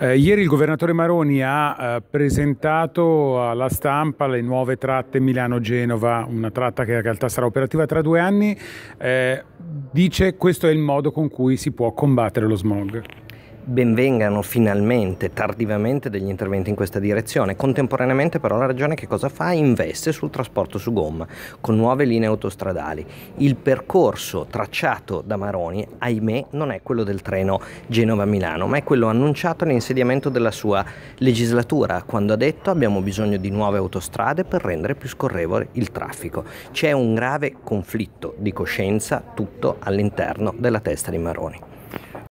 Eh, ieri il governatore Maroni ha eh, presentato alla stampa le nuove tratte Milano-Genova, una tratta che in realtà sarà operativa tra due anni. Eh, dice questo è il modo con cui si può combattere lo smog benvengano finalmente, tardivamente, degli interventi in questa direzione. Contemporaneamente però la Regione che cosa fa? Investe sul trasporto su gomma, con nuove linee autostradali. Il percorso tracciato da Maroni, ahimè, non è quello del treno Genova-Milano, ma è quello annunciato all'insediamento della sua legislatura, quando ha detto abbiamo bisogno di nuove autostrade per rendere più scorrevole il traffico. C'è un grave conflitto di coscienza tutto all'interno della testa di Maroni.